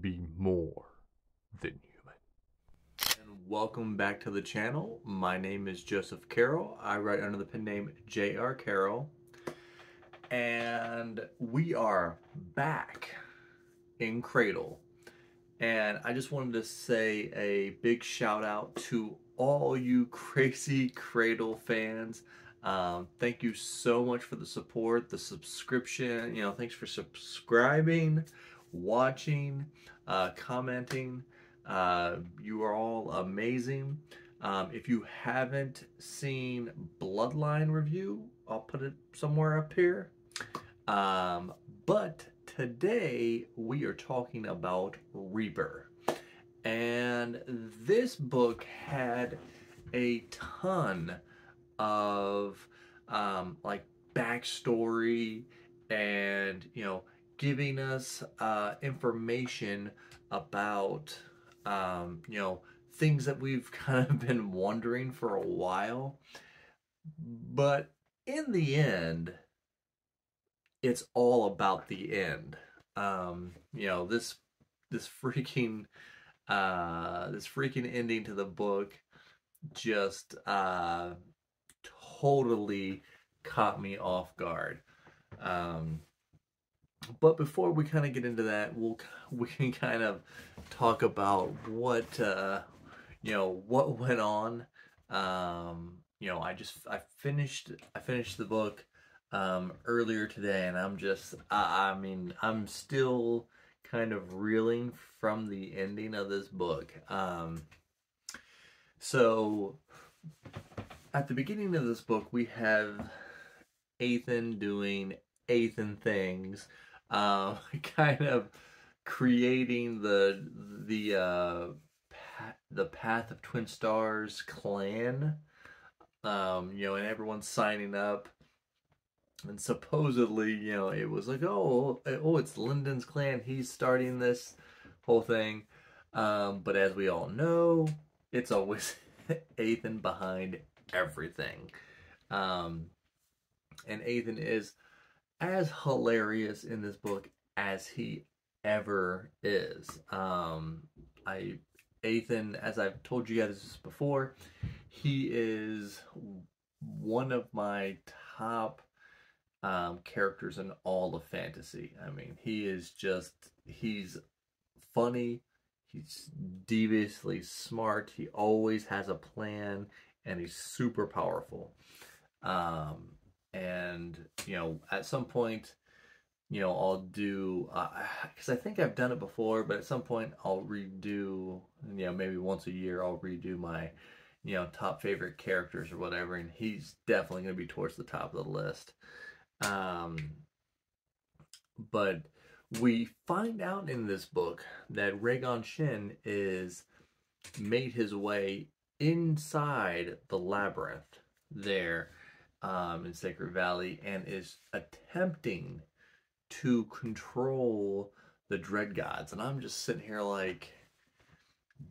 be more than human. And welcome back to the channel. My name is Joseph Carrel. I write under the pen name J.R. Carrel. And we are back in Cradle. And I just wanted to say a big shout out to all you crazy Cradle fans. Um, thank you so much for the support, the subscription. You know, thanks for subscribing, watching, uh, commenting. Uh, you are all amazing. Um, if you haven't seen Bloodline Review, I'll put it somewhere up here. Um, but today we are talking about Reaper. And this book had a ton of um, like backstory and, you know, giving us uh, information about, um, you know, things that we've kind of been wondering for a while. But in the end, it's all about the end. Um, you know, this this freaking uh this freaking ending to the book just uh totally caught me off guard. Um but before we kind of get into that, we'll we can kind of talk about what uh you know what went on. Um you know, I just I finished I finished the book um, earlier today, and I'm just, I, I mean, I'm still kind of reeling from the ending of this book. Um, so, at the beginning of this book, we have Eithan doing Eithan things, uh, kind of creating the the uh, the Path of Twin Stars clan. Um, you know, and everyone's signing up and supposedly, you know, it was like, oh, oh, it's Lindon's clan. He's starting this whole thing. Um, but as we all know, it's always Eithan behind everything. Um, and Eithan is as hilarious in this book as he ever is. Um, I Eithan, as I've told you guys before, he is one of my top um, characters in all of fantasy. I mean, he is just, he's funny, he's deviously smart, he always has a plan, and he's super powerful. Um, and, you know, at some point, you know, I'll do, because uh, I think I've done it before, but at some point I'll redo, you know, maybe once a year I'll redo my, you know, top favorite characters or whatever, and he's definitely going to be towards the top of the list. Um, but we find out in this book that Reigan Shen is made his way inside the labyrinth there um, in Sacred Valley and is attempting to control the dread gods. And I'm just sitting here like,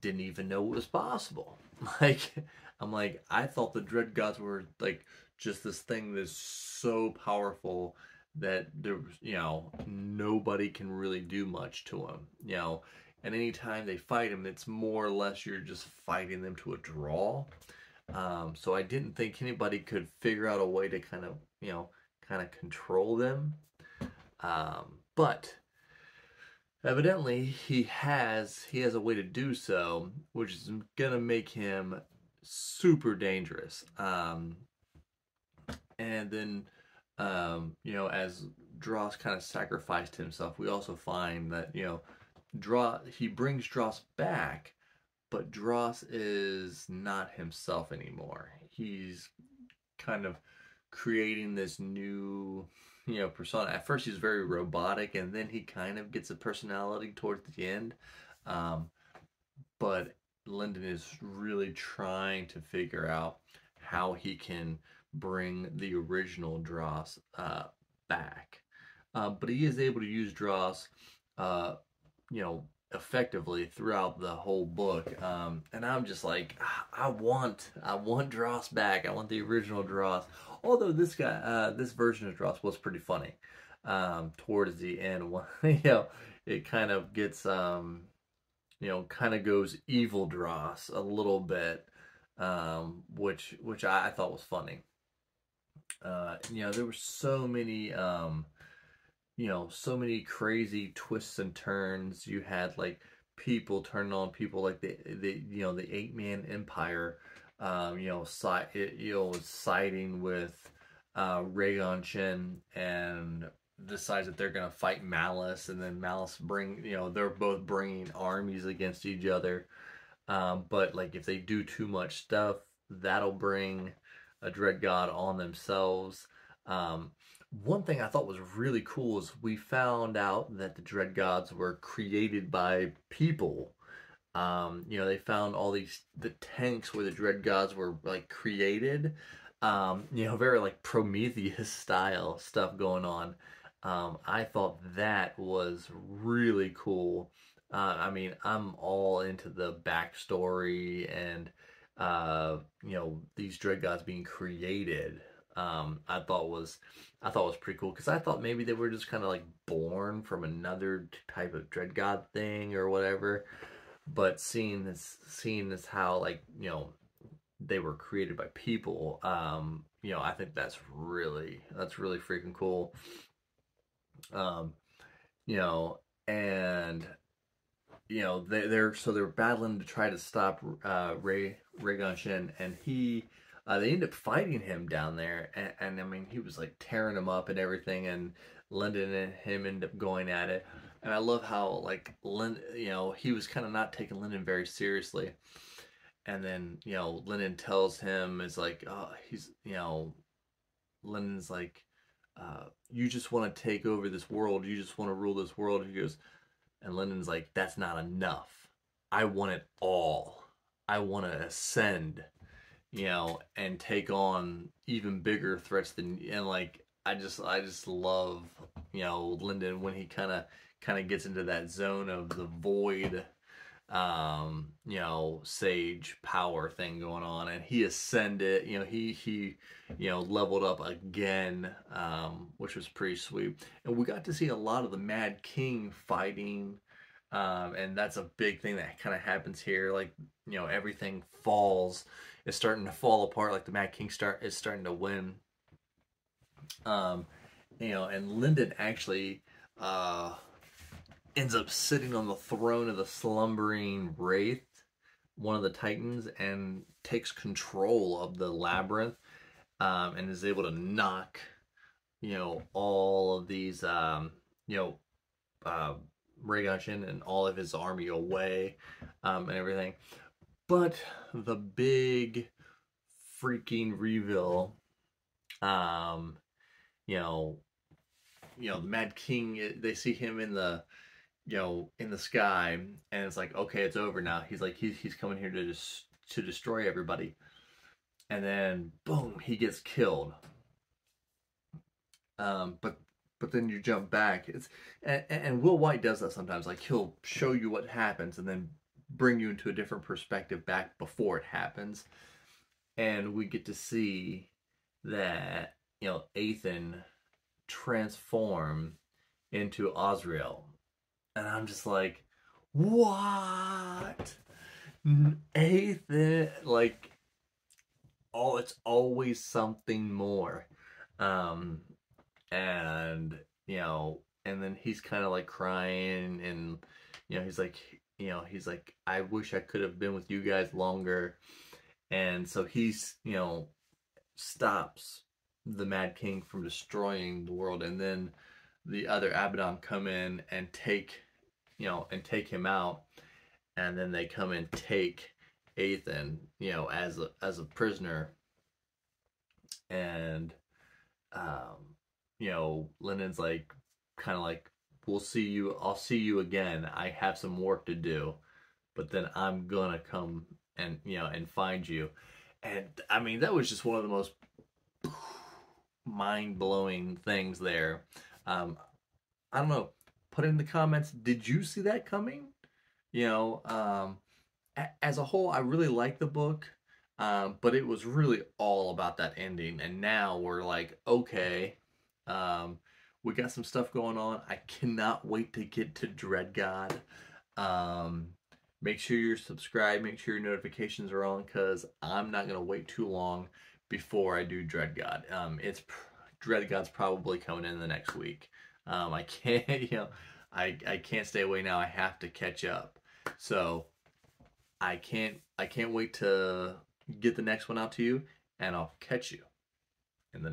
didn't even know it was possible. Like, I'm like, I thought the dread gods were like just this thing that's so powerful that there's you know nobody can really do much to them, you know and anytime they fight him it's more or less you're just fighting them to a draw um, so i didn't think anybody could figure out a way to kind of you know kind of control them. Um, but evidently he has he has a way to do so which is gonna make him super dangerous. Um, and then um, you know as Dross kind of sacrificed himself, we also find that you know Dross he brings Dross back, but Dross is not himself anymore. He's kind of creating this new you know persona. At first he's very robotic, and then he kind of gets a personality towards the end. Um, but Lindon is really trying to figure out how he can bring the original Dross uh, back. Uh, but he is able to use Dross, uh, you know, effectively throughout the whole book. Um, and I'm just like, I want, I want Dross back. I want the original Dross. Although this guy, uh, this version of Dross was pretty funny um, towards the end. you know, it kind of gets um you know kind of goes evil dross a little bit um which which I, I thought was funny uh you know there were so many um you know so many crazy twists and turns you had like people turning on people like the the you know the eight man empire um you know side you know siding with uh Reigan Shen and decides that they're gonna fight Malice, and then Malice bring you know they're both bringing armies against each other. Um, but like if they do too much stuff, that'll bring a dread god on themselves. Um, one thing I thought was really cool is we found out that the dread gods were created by people. Um, you know, they found all these the tanks where the dread gods were like created. Um, you know, very like Prometheus style stuff going on. Um, I thought that was really cool. Uh, I mean, I'm all into the backstory and uh, you know these dread gods being created. Um, I thought was I thought was pretty cool because I thought maybe they were just kind of like born from another type of dread god thing or whatever. But seeing this, seeing this how like you know they were created by people, um, you know, I think that's really that's really freaking cool. Um, you know, and you know they, they're so they're battling to try to stop uh, Ray Reigan Shen, and he uh, they end up fighting him down there, and, and, I mean he was like tearing him up and everything, and Lindon and him end up going at it, and I love how like Lind, you know, he was kind of not taking Lindon very seriously, and then you know Lindon tells him is like, oh, he's you know, Lindon's like, uh, you just want to take over this world. You just want to rule this world. He goes, and Lindon's like, that's not enough. I want it all. I want to ascend, you know, and take on even bigger threats than, and like, I just, I just love, you know, Lindon when he kind of, kind of gets into that zone of the void um, you know, sage power thing going on, and he ascended. You know, he he, you know, leveled up again, um, which was pretty sweet. And we got to see a lot of the Mad King fighting, um, and that's a big thing that kind of happens here. Like, you know, everything falls, is starting to fall apart. Like the Mad King start is starting to win. Um, you know, and Lindon actually, uh ends up sitting on the throne of the slumbering Wraith, one of the Titans, and takes control of the labyrinth um, and is able to knock, you know, all of these, um, you know, uh, Reigan Shen and all of his army away um, and everything. But the big freaking reveal, um, you know, you know, the Mad King, they see him in the you know, in the sky, and it's like, okay, it's over now. He's like, he's he's coming here to just to destroy everybody, and then boom, he gets killed. Um, but then you jump back. It's and, and Will Wight does that sometimes. Like he'll show you what happens and then bring you into a different perspective back before it happens, and we get to see that you know Eithan transform into Azrael and I'm just like, what? Eithan, like, oh, it's always something more. Um, and, you know, and then he's kind of like crying and, you know, he's like, you know, he's like, I wish I could have been with you guys longer. And so he's, you know, stops the Mad King from destroying the world. And then the other Abidan come in and take, you know, and take him out, and then they come and take Eithan, you know, as a as a prisoner, and, um, you know, Lindon's like, kind of like, we'll see you, I'll see you again. I have some work to do, but then I'm gonna come and you know and find you, and I mean that was just one of the most mind blowing things there um, I don't know. Put in the comments. Did you see that coming? You know, um, as a whole, I really like the book, um, but it was really all about that ending. And now we're like, okay, um, we got some stuff going on. I cannot wait to get to Dread God. Um, make sure you're subscribed. Make sure your notifications are on because I'm not gonna wait too long before I do Dread God. Um, it's Dread God's probably coming in the next week. Um, I can't, you know, I I can't stay away now. I have to catch up. So I can't I can't wait to get the next one out to you, and I'll catch you in the